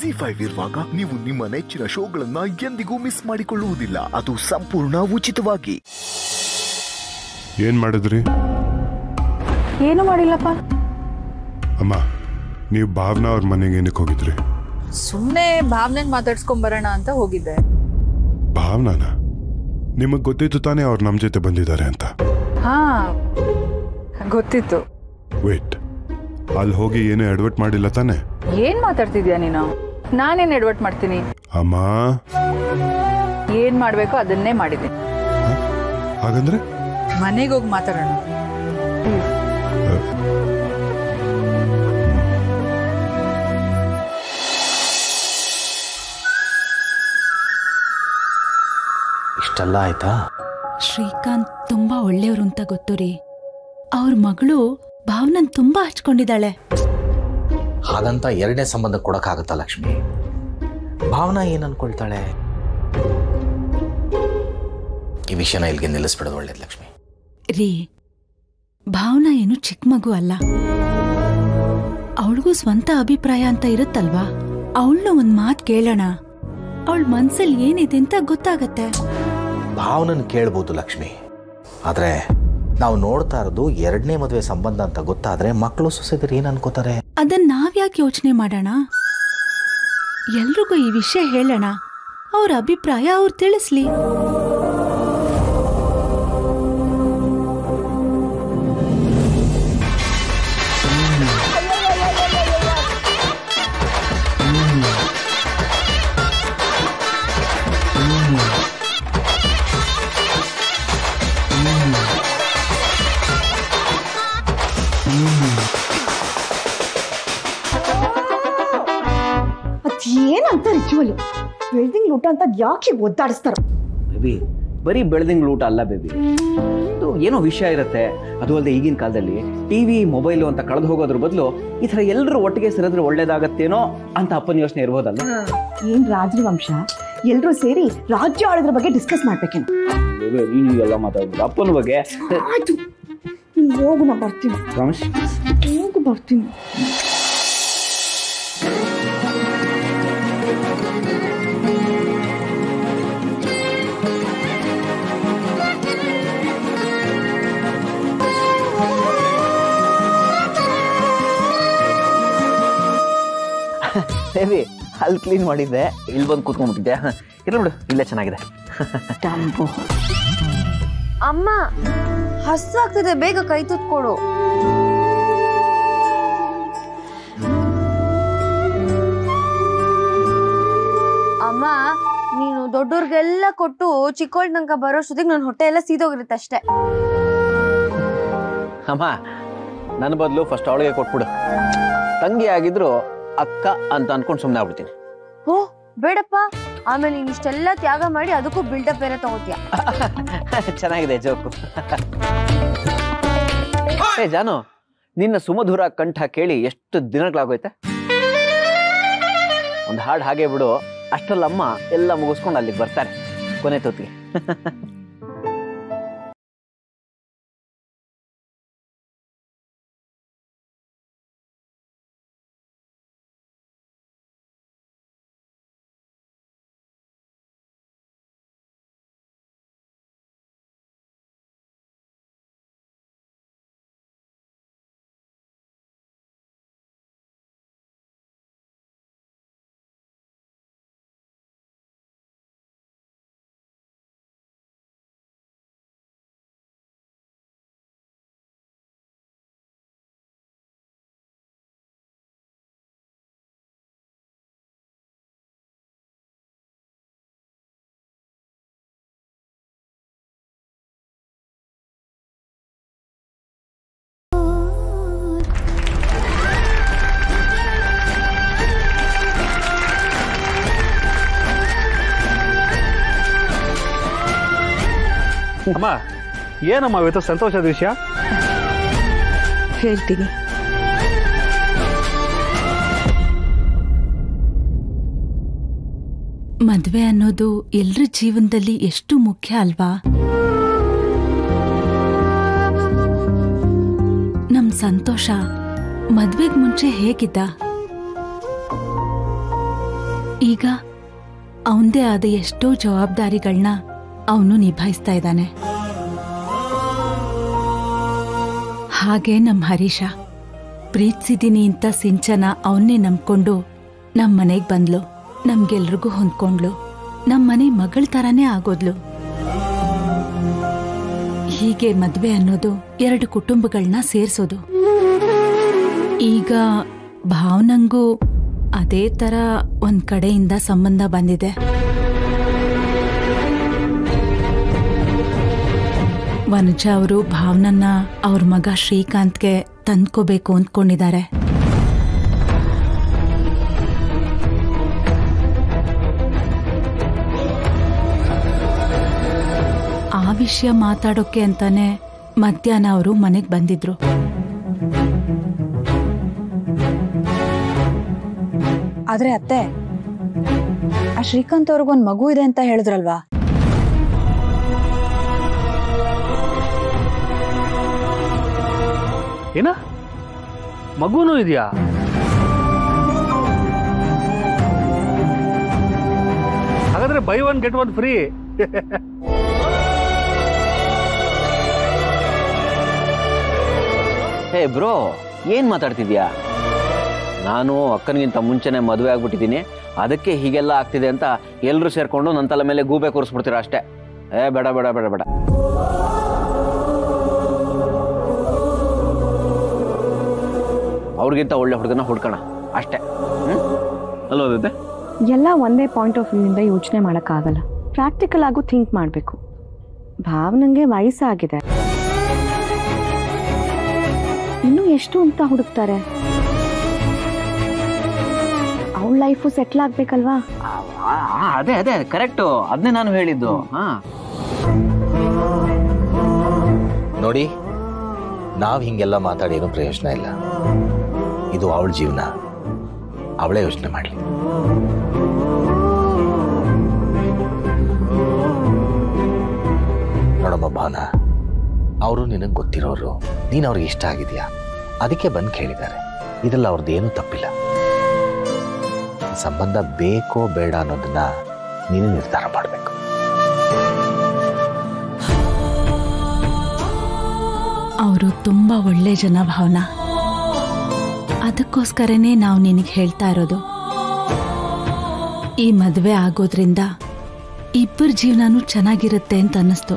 G five ಇರುವಾಗ ನೀವು ನಿಮ್ಮ ನೆಚ್ಚಿನ ಶೋಗಳನ್ನ ಎಂದಿಗೂ ಮಿಸ್ ಮಾಡಿಕೊಳ್ಳುವುದಿಲ್ಲ. ಅದು ಸಂಪೂರ್ಣ ಉಚಿತವಾಗಿ. ಏನ್ ಮಾಡಿದ್ರಿ? ಏನು ಮಾಡಿಲ್ಲಪ್ಪ. ಅಮ್ಮ ನೀವು ಭಾವನಾ ಅವ್ರ ಮನೆಗೆ ಏನಕ್ಕೆ ಹೋಗಿದ್ರಿ? ಸುಮ್ಮನೆ ಭಾವನೆ ಮಾತಾಡ್ಸ್ಕೊಂಡ್ ಬರೋಣ ಅಂತ ಹೋಗಿದ್ದೆ. ಭಾವನಾನ? ನಿಮಗ್ ಗೊತ್ತಿತ್ತು ತಾನೇ ಅವ್ರು ನಮ್ ಜೊತೆ ಬಂದಿದ್ದಾರೆ ಅಂತ? ಹಾ ಗೊತ್ತಿತ್ತು. ವೇಟ್ ಅಲ್ಲಿ ಹೋಗಿ ಏನು ಅಡ್ವರ್ಟ್ ಮಾಡಿಲ್ಲ ತಾನೆ? ಏನ್ ಮಾತಾಡ್ತಿದ್ಯಾ ನೀನು? ನಾನೇನ್ ಎಡ್ವರ್ಟ್ ಮಾಡ್ತೀನಿ? ಅಮ್ಮ. ಏನ್ ಮಾಡ್ಬೇಕು ಅದನ್ನೇ ಮಾಡಿದೆ. ಹಾಗಂದ್ರೆ? ಮನೆಗೆ ಹೋಗಿ ಮಾತಾಡೋಣ. ಇಷ್ಟೆಲ್ಲ ಆಯ್ತಾ? ಶ್ರೀಕಾಂತ್ ತುಂಬಾ ಒಳ್ಳೆಯವರು ಅಂತ ಗೊತ್ತು ರೀ. ಅವ್ರ ಮಗಳು ಭಾವನನ್ ತುಂಬಾ ಹಚ್ಕೊಂಡಿದ್ದಾಳೆ. ಹಾಗಂತ ಎರಡನೇ ಸಂಬಂಧ ಕೊಡಕ್ಕಾಗತ್ತ ಲಕ್ಷ್ಮಿ? ಭಾವನಾ ಏನು ಅನ್ಕೊಳ್ತಾಳೆ? ಈ ವಿಷಯನ ಇಲ್ಲಿಗೆ ನಿಲ್ಲಿಸ್ಬಿಡೋದು ಒಳ್ಳೇದು ಲಕ್ಷ್ಮಿ. ರೀ ಭಾವನಾ ಏನು ಚಿಕ್ಕ ಮಗು ಅಲ್ಲ. ಅವಳಿಗೂ ಸ್ವಂತ ಅಭಿಪ್ರಾಯ ಅಂತ ಇರುತ್ತಲ್ವಾ? ಅವಳನ್ನ ಒಂದ್ ಮಾತು ಕೇಳೋಣ. ಅವಳ ಮನ್ಸಲ್ಲಿ ಏನಿದೆ ಅಂತ ಗೊತ್ತಾಗತ್ತೆ. ಭಾವನನ್ ಕೇಳ್ಬೋದು ಲಕ್ಷ್ಮಿ. ಆದ್ರೆ ನಾವು ನೋಡ್ತಾ ಇರೋದು ಎರಡನೇ ಮದುವೆ ಸಂಬಂಧ ಅಂತ ಗೊತ್ತಾದ್ರೆ ಮಕ್ಕಳು ಸೊಸೆದರು ಏನ್ ಅನ್ಕೋತಾರೆ? ಅದನ್ ನಾವ್ಯಾಕೆ ಯೋಚನೆ ಮಾಡೋಣ? ಎಲ್ರಿಗೂ ಈ ವಿಷಯ ಹೇಳೋಣ. ಅವ್ರ ಅಭಿಪ್ರಾಯ ಅವ್ರು ತಿಳಿಸ್ಲಿ. ಅದೇನಂತ ಬೆಳ್ದಿಂಗ್ ಲೂಟ ಅಂತ ಯಾಕೆ ಒದ್ದಾಡಿಸ್ತಾರ? ಬೇಬಿ ಬರೀ ಬೆಳ್ದಿಂಗ್ ಲೂಟ ಅಲ್ಲ ಬೇಬಿ. ಇದು ಏನೋ ವಿಷಯ ಇರುತ್ತೆ. ಅದು ಅಲ್ಲದೆ ಈಗಿನ ಕಾಲದಲ್ಲಿ ಟಿವಿ ಮೊಬೈಲು ಅಂತ ಕಳೆದು ಹೋಗೋದ್ರ ಬದಲು ಈ ಥರ ಎಲ್ಲರೂ ಒಟ್ಟಿಗೆ ಸೇರಿದ್ರೆ ಒಳ್ಳೇದಾಗತ್ತೇನೋ ಅಂತ ಅಪ್ಪನ ಯೋಚನೆ ಇರ್ಬೋದಲ್ಲ ಏನ್ ರಾಜವಂಶ? ವಂಶ ಎಲ್ರೂ ಸೇರಿ ರಾಜ್ಯ ಆಳೋದ್ರ ಬಗ್ಗೆ ಡಿಸ್ಕಸ್ ಮಾಡ್ಬೇಕೇನು? ನೀನು ಎಲ್ಲ ಮಾತಾಡ್ಬೋದು ಅಪ್ಪನ ಬಗ್ಗೆ ಆಯ್ತು. ಹೋಗು ನಾ ಬರ್ತೀನಿ. ಹೋಗು ಬರ್ತೀನಿ. ಬೇಬಿ ಅಲ್ಲಿ ಕ್ಲೀನ್ ಮಾಡಿದ್ದೆ. ಇಲ್ಲಿ ಬಂದು ಕೂತ್ಕೊಂಡ್ಬಿಟ್ಟಿದ್ದೆ. ಇರ್ಲಿ ಬಿಡು ಇಲ್ಲೇ ಚೆನ್ನಾಗಿದೆ. ಅಮ್ಮ ಹಸ್ವಾಗ್ತಿದೆ ಬೇಗ ಕೈ ತುತ್ಕೊಡು. ಅಮ್ಮ ನೀನು ದೊಡ್ಡವ್ರಿಗೆಲ್ಲ ಕೊಟ್ಟು ಚಿಕ್ಕೋಳ್ ತನಕ ಬರೋಷ್ಟೊತ್ತಿಗೆ ನನ್ನ ಹೊಟ್ಟೆ ಎಲ್ಲ ಸೀದೋಗಿರುತ್ತೆ ಅಷ್ಟೇ. ಅಮ್ಮ ನನ್ನ ಬದಲು ಫಸ್ಟ್ ಅವಳಿಗೆ ಕೊಟ್ಬಿಡು. ತಂಗಿ ಆಗಿದ್ರು ಅಕ್ಕ ಅಂತ ಅನ್ಕೊಂಡು ಸುಮ್ಮನೆ ಆಗ್ಬಿಡ್ತೀನಿ. ಓ ಬೇಡಪ್ಪ. ಆಮೇಲೆ ನೀನ್ ಇಷ್ಟೆಲ್ಲ ತ್ಯಾಗ ಮಾಡಿ ಅದಕ್ಕೂ ಬಿಲ್ಡಪ್ ಬೇರೆ ತಗೋತೀಯ. ಚೆನ್ನಾಗಿದೆ ಜೋಕು ಏ ಜಾನು ನಿನ್ನ ಸುಮಧುರ ಕಂಠ ಕೇಳಿ ಎಷ್ಟು ದಿನಗಳಾಗೋಯ್ತೆ ಒಂದು ಹಾಡು ಹಾಗೆ ಬಿಡು. ಅಷ್ಟರಲ್ಲಮ್ಮ ಎಲ್ಲ ಮುಗಿಸ್ಕೊಂಡು ಅಲ್ಲಿಗೆ ಬರ್ತಾರೆ. ಕೊನೆ ತೊತ್ತಿಗೆ ಅಮ್ಮ, ಏನಮ್ಮ ಇವತ್ತು ಸಂತೋಷದ ವಿಷಯ? ಹೇಳ್ತೀನಿ. ಮದ್ವೆ ಅನ್ನೋದು ಎಲ್ಲರ ಜೀವನದಲ್ಲಿ ಎಷ್ಟು ಮುಖ್ಯ ಅಲ್ವಾ? ನಮ್ ಸಂತೋಷ ಮದ್ವೆಗ್ ಮುಂಚೆ ಹೇಗಿದ್ದ? ಈಗ ಅವಂದೇ ಆದ ಎಷ್ಟೋ ಜವಾಬ್ದಾರಿಗಳನ್ನ ಅವನು ನಿಭಾಯಿಸ್ತಾ ಇದ್ದಾನೆ. ಹಾಗೆ ನಮ್ಮ ಹರೀಶ. ಪ್ರೀತಿಸಿದ್ದೀನಿ ಅಂತ ಸಿಂಚನ ಅವನ್ನೇ ನಂಬ್ಕೊಂಡು ನಮ್ಮ ಮನೆಗೆ ಬಂದ್ಲು. ನಮ್ಗೆಲ್ರಿಗೂ ಹೊಂದ್ಕೊಂಡ್ಲು. ನಮ್ಮ ಮನೆ ಮಗಳ ಥರನೇ ಆಗೋದ್ಲು. ಹೀಗೆ ಮದ್ವೆ ಅನ್ನೋದು ಎರಡು ಕುಟುಂಬಗಳನ್ನ ಸೇರ್ಸೋದು. ಈಗ ಭಾವನಂಗೂ ಅದೇ ತರ ಒಂದ್ ಕಡೆಯಿಂದ ಸಂಬಂಧ ಬಂದಿದೆ. ವನಜ ಅವರು ಭಾವನನ್ನ ಅವ್ರ ಮಗ ಶ್ರೀಕಾಂತ್ಗೆ ತಂದ್ಕೋಬೇಕು ಅಂದ್ಕೊಂಡಿದ್ದಾರೆ ಆ ವಿಷಯ ಮಾತಾಡೋಕೆ ಅಂತಾನೆ ಮಧ್ಯಾಹ್ನ ಅವರು ಮನೆಗೆ ಬಂದಿದ್ರು. ಆದ್ರೆ ಅತ್ತೆ, ಆ ಶ್ರೀಕಾಂತ್ ಅವ್ರಿಗೊಂದು ಮಗು ಇದೆ ಅಂತ ಹೇಳಿದ್ರಲ್ವಾ? ಏನ? ಮಗುನೂ ಇದೆಯಾ? ಹಾಗಾದ್ರೆ buy one get one free hey bro, ಏನ್ ಮಾತಾಡ್ತಿದ್ಯಾ? ನಾನು ಅಕ್ಕನಿಗಿಂತ ಮುಂಚೆನೆ ಮದುವೆ ಆಗ್ಬಿಟ್ಟಿದ್ದೀನಿ. ಅದಕ್ಕೆ ಹೀಗೆಲ್ಲ ಆಗ್ತಿದೆ ಅಂತ ಎಲ್ಲರೂ ಸೇರ್ಕೊಂಡು ನನ್ನ ತಲೆ ಮೇಲೆ ಗೂಬೆ ಕೂರಿಸ್ಬಿಡ್ತೀರಾ ಅಷ್ಟೇ? ಏ, ಬೇಡ ಬೇಡ ಬೇಡ ಬೇಡ. ಅವ್ರಿಗಿಂತ ಒಳ್ಳೆ ಹುಡುಗನ ಹುಡ್ಕೋಣ. ಅಷ್ಟೇ. ಹಲೋ ಅಲ್ವಾ ಬೇಬೆ ಎಲ್ಲ ಒಂದೇ ಪಾಯಿಂಟ್ ಆಫ್ ವ್ಯೂಯಿಂದ ಯೋಚನೆ ಮಾಡೋಕ್ಕಾಗಲ್ಲ. ಪ್ರಾಕ್ಟಿಕಲ್ ಆಗು ಥಿಂಕ್ ಮಾಡಬೇಕು. ಭಾವನಂಗೆ ವಯಸ್ಸಾಗಿದೆ. ಇನ್ನು ಎಷ್ಟು ಅಂತ ಹುಡುಕ್ತಾರೆ? ಅವಳ ಲೈಫು ಸೆಟ್ಲ್ ಆಗ್ಬೇಕಲ್ವಾ? ಅದೇ ಅದೇ ಕರೆಕ್ಟು ಅದನ್ನೇ ನಾನು ಹೇಳಿದ್ದು. ಹಾ. ನೋಡಿ ನಾವು ಹಿಂಗೆಲ್ಲ ಮಾತಾಡಿ ಏನೂ ಪ್ರಯೋಜನ ಇಲ್ಲ. ಇದು ಅವಳ ಜೀವನ. ಅವಳೇ ಯೋಚನೆ ಮಾಡಲಿ. ನೋಡಮ್ಮ ಭಾನ ಅವರು ನಿನಗೆ ಗೊತ್ತಿರೋರು, ನೀನು ಅವ್ರಿಗೆ ಇಷ್ಟ ಆಗಿದೆಯಾ? ಅದಕ್ಕೆ ಬಂದು ಕೇಳಿದ್ದಾರೆ. ಇದರಲ್ಲಿ ಅವ್ರದ್ದು ಏನೂ ತಪ್ಪಿಲ್ಲ. ಸಂಬಂಧ ಬೇಕೋ ಬೇಡ ಅನ್ನೋದನ್ನ ನೀನು ನಿರ್ಧಾರ ಮಾಡಬೇಕು. ಅವರು ತುಂಬಾ ಒಳ್ಳೆ ಜನ ಭಾವನಾ. ಅದಕ್ಕೋಸ್ಕರನೇ ನಾವು ನಿನಗೆ ಹೇಳ್ತಾ ಇರೋದು. ಈ ಮದುವೆ ಆಗೋದ್ರಿಂದ ಇಬ್ಬರ ಜೀವನನೂ ಚೆನ್ನಾಗಿರುತ್ತೆ ಅಂತ ಅನ್ನಿಸ್ತು.